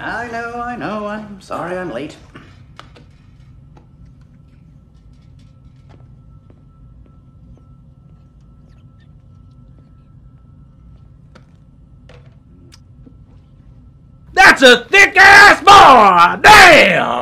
I know, I know. I'm sorry I'm late. That's a thick ass bar! Damn!